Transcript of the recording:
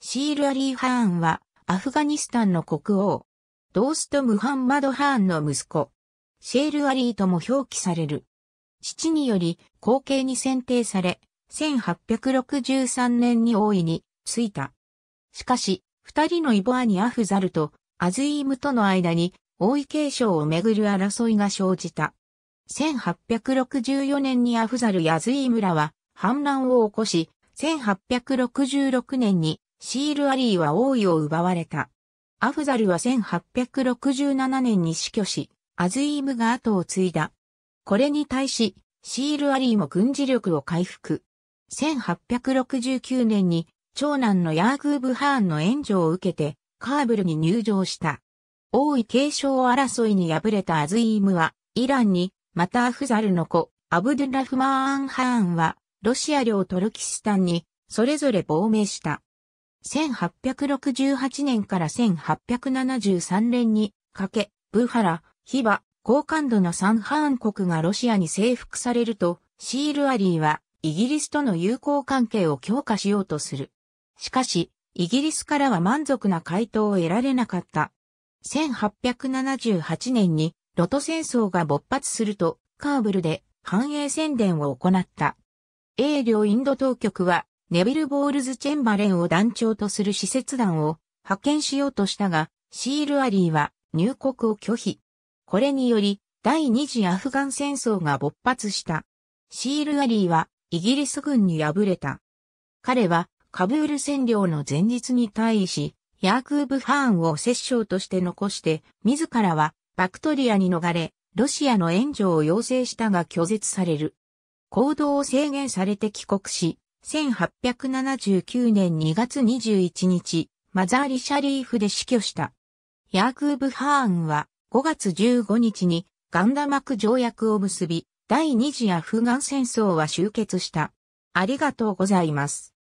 シール・アリー・ハーンは、アフガニスタンの国王、ドースト・ムハンマド・ハーンの息子、シェール・アリーとも表記される。父により後継に選定され、1863年に王位に就いた。しかし、二人のイボアニ・アフザルとアズイームとの間に王位継承をめぐる争いが生じた。1864年にアフザル・ヤズイームらは反乱を起こし、1866年にシール・アリーは王位を奪われた。アフザルは1867年に死去し、アズイームが後を継いだ。これに対し、シール・アリーも軍事力を回復。1869年に長男のヤーグーブ・ハーンの援助を受けてカーブルに入場した。王位継承争いに敗れたアズイームはイランに、またアフザルの子、アブドゥラフマーン・ハーンはロシア領トルキスタンにそれぞれ亡命した。1868年から1873年にかけ、ブハラ、ヒバ、高感度のサンハーン国がロシアに征服されると、シールアリーはイギリスとの友好関係を強化しようとする。しかし、イギリスからは満足な回答を得られなかった。1878年にロト戦争が勃発すると、カーブルで繁栄宣伝を行った。英領インド当局は、ネビル・ボールズ・チェンバレンを団長とする使節団を派遣しようとしたが、シール・アリーは入国を拒否。これにより、第二次アフガン戦争が勃発した。シール・アリーはイギリス軍に敗れた。彼はカブール占領の前日に対し、ヤークーブ・ハーンを摂政として残して、自らはバクトリアに逃れ、ロシアの援助を要請したが拒絶される。行動を制限されて帰国し、1879年2月21日、マザーリ・シャリーフで死去した。ヤークーブ・ハーンは5月15日にガンダマク条約を結び、第二次アフガン戦争は終結した。ありがとうございます。